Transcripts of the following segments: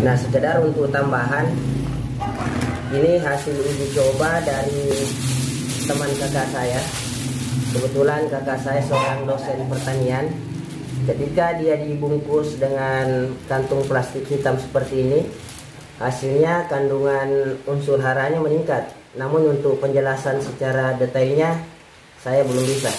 Nah, sekedar untuk tambahan, ini hasil uji coba dari teman kakak saya. Kebetulan kakak saya seorang dosen pertanian. Ketika dia dibungkus dengan kantung plastik hitam seperti ini, hasilnya kandungan unsur haranya meningkat. Namun untuk penjelasan secara detailnya, saya belum bisa.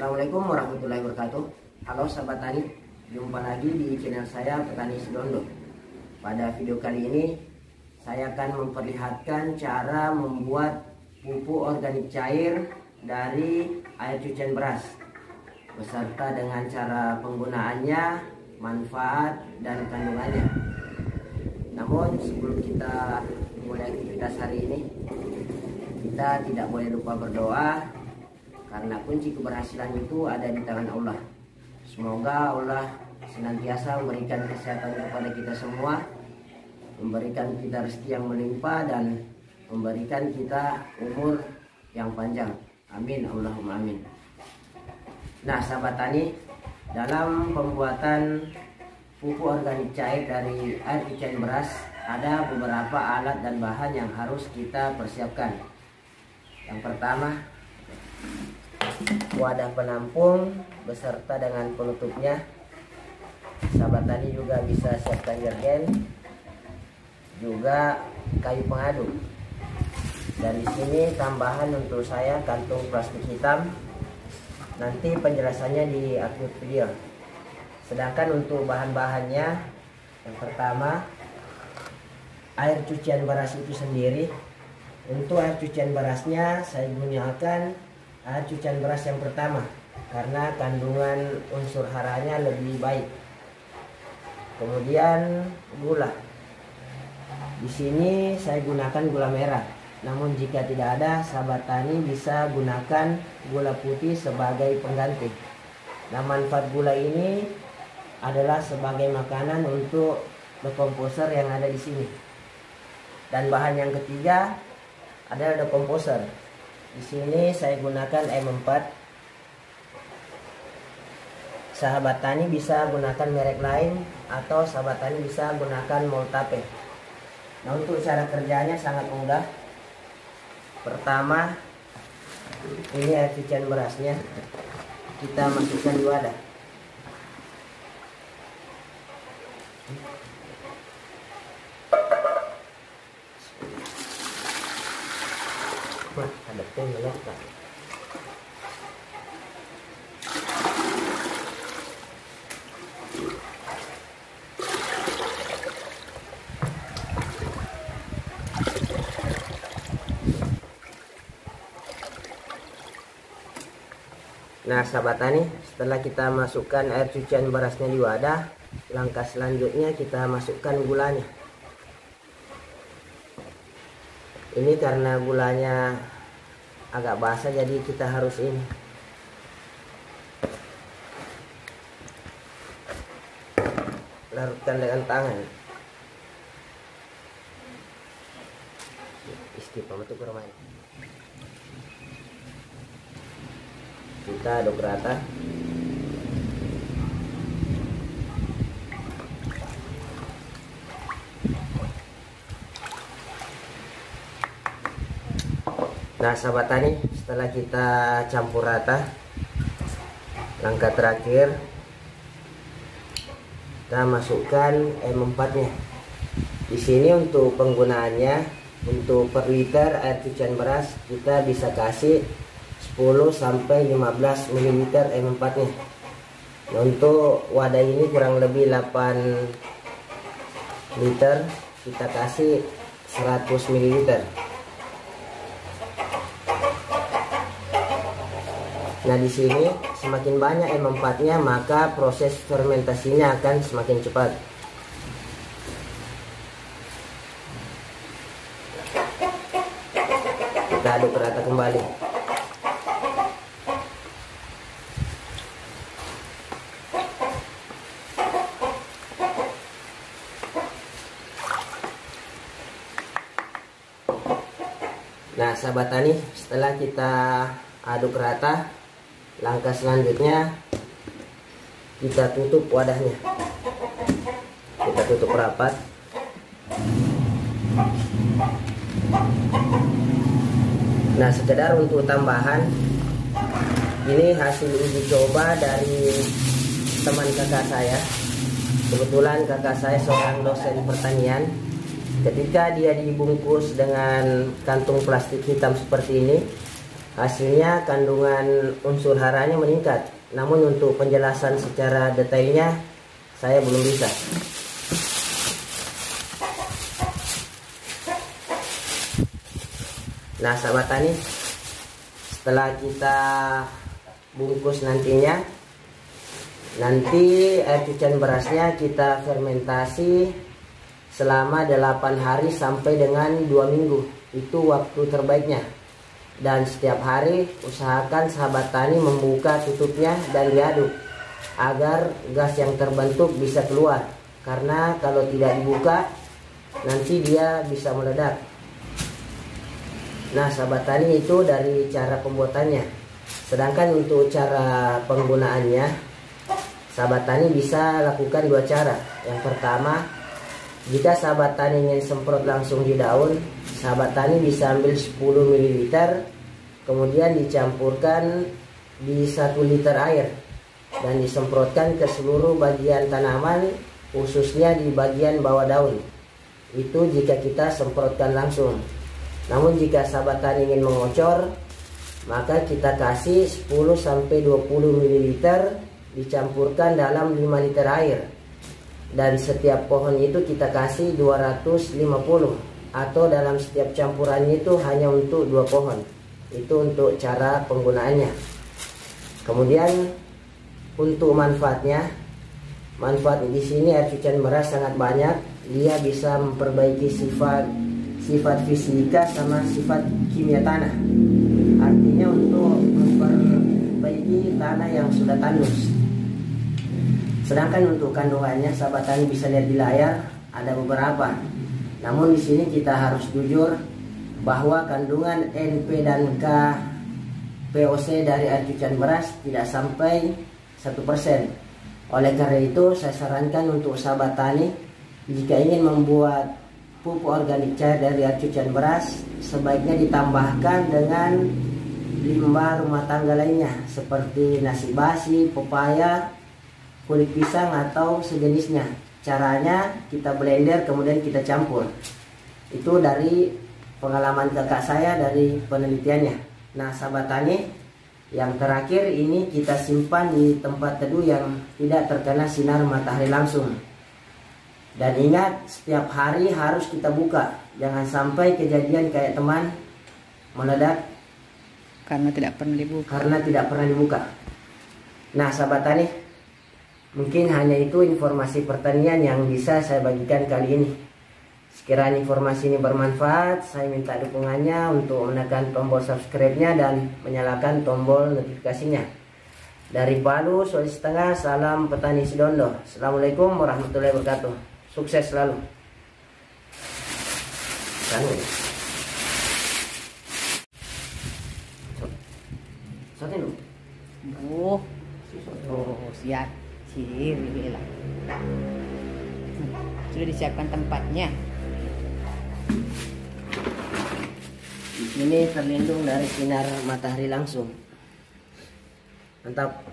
Assalamualaikum warahmatullahi wabarakatuh. Halo sahabat tani Jumpa lagi di channel saya Petani Sedondo Pada video kali ini Saya akan memperlihatkan cara membuat pupuk organik cair Dari air cucian beras Beserta dengan cara penggunaannya Manfaat dan kandungannya. Namun sebelum kita mulai aktivitas hari ini Kita tidak boleh lupa berdoa karena kunci keberhasilan itu ada di tangan Allah. Semoga Allah senantiasa memberikan kesehatan kepada kita semua, memberikan kita rezeki yang melimpah dan memberikan kita umur yang panjang. Amin Allahumma amin. Nah, sahabat tani, dalam pembuatan pupuk organik cair dari air cucian beras ada beberapa alat dan bahan yang harus kita persiapkan. Yang pertama, wadah penampung beserta dengan penutupnya. Sahabat tani juga bisa siapkan jergen juga kayu pengaduk dan di sini tambahan untuk saya kantung plastik hitam. Nanti penjelasannya di akhir video. Sedangkan untuk bahan-bahannya yang pertama air cucian beras itu sendiri. Untuk air cucian berasnya saya gunakan cucian beras yang pertama karena kandungan unsur haranya lebih baik. Kemudian gula. Di sini saya gunakan gula merah. Namun jika tidak ada, sahabat tani bisa gunakan gula putih sebagai pengganti. Nah, manfaat gula ini adalah sebagai makanan untuk dekomposer yang ada di sini. Dan bahan yang ketiga adalah dekomposer. Di sini saya gunakan M4. Sahabat tani bisa gunakan merek lain atau sahabat tani bisa gunakan Moltape. Nah, untuk cara kerjanya sangat mudah. Pertama, ini air cucian berasnya. Kita masukkan di wadah. Melekat Nah sahabat tani setelah kita masukkan air cucian berasnya di wadah Langkah selanjutnya kita masukkan gulanya Ini karena gulanya agak basah jadi kita harus ini. Larutkan dengan tangan. Istiqomah itu bermain kita aduk rata Nah sahabat tani setelah kita campur rata Langkah terakhir Kita masukkan M4 nya Di sini untuk penggunaannya Untuk per liter air cucian beras Kita bisa kasih 10 sampai 15 ml M4 nya nah, Untuk wadah ini kurang lebih 8 liter Kita kasih 100 ml Nah, di sini semakin banyak M4-nya, maka proses fermentasinya akan semakin cepat. Kita aduk rata kembali. Nah, sahabat tani, setelah kita aduk rata, langkah selanjutnya kita tutup wadahnya. Kita tutup rapat. Nah, sekedar untuk tambahan, ini hasil uji coba dari teman kakak saya. Kebetulan kakak saya seorang dosen pertanian ketika dia dibungkus dengan kantung plastik hitam seperti ini hasilnya kandungan unsur haranya meningkat. Namun untuk penjelasan secara detailnya saya belum bisa. Nah sahabat tani setelah kita bungkus nantinya nanti air cucian berasnya kita fermentasi selama 8 hari sampai dengan 2 minggu. Itu waktu terbaiknya dan setiap hari usahakan sahabat tani membuka tutupnya dan diaduk agar gas yang terbentuk bisa keluar. Karena kalau tidak dibuka nanti dia bisa meledak. Nah sahabat tani itu dari cara pembuatannya. Sedangkan untuk cara penggunaannya sahabat tani bisa lakukan dua cara. Yang pertama jika sahabat tani ingin semprot langsung di daun, sahabat tani bisa ambil 10 ml kemudian dicampurkan di 1 liter air dan disemprotkan ke seluruh bagian tanaman khususnya di bagian bawah daun. Itu jika kita semprotkan langsung. Namun jika sahabat tani ingin mengocor, maka kita kasih 10 sampai 20 ml dicampurkan dalam 5 liter air dan setiap pohon itu kita kasih 250 atau dalam setiap campurannya itu hanya untuk dua pohon. Itu untuk cara penggunaannya. Kemudian untuk manfaatnya manfaat di sini air cucian beras sangat banyak. Dia bisa memperbaiki sifat sifat fisika sama sifat kimia tanah. Artinya untuk memperbaiki tanah yang sudah tandus Sedangkan untuk kandungannya sahabat tani bisa lihat di layar ada beberapa. Namun di sini kita harus jujur bahwa kandungan NP dan K POC dari air cucian beras tidak sampai satu persen. Oleh karena itu saya sarankan untuk sahabat tani jika ingin membuat pupuk organik cair dari air cucian beras sebaiknya ditambahkan dengan limbah rumah tangga lainnya seperti nasi basi, pepaya, kulit pisang atau sejenisnya. Caranya kita blender kemudian kita campur. Itu dari pengalaman kakak saya dari penelitiannya. Nah sahabat tani yang terakhir ini kita simpan di tempat teduh yang tidak terkena sinar matahari langsung. Dan ingat setiap hari harus kita buka. Jangan sampai kejadian kayak teman meledak. Karena tidak pernah dibuka. Karena tidak pernah dibuka. Nah sahabat tani Mungkin hanya itu informasi pertanian yang bisa saya bagikan kali ini. Sekiranya informasi ini bermanfaat, saya minta dukungannya untuk menekan tombol subscribe-nya dan menyalakan tombol notifikasinya. Dari Palu, Sulawesi Tengah, salam petani Sidondo. Assalamualaikum warahmatullahi wabarakatuh. Sukses selalu. Sanu. Sote Oh, oh, siap ciri lah. Sudah disiapkan tempatnya. Di sini terlindung dari sinar matahari langsung. Mantap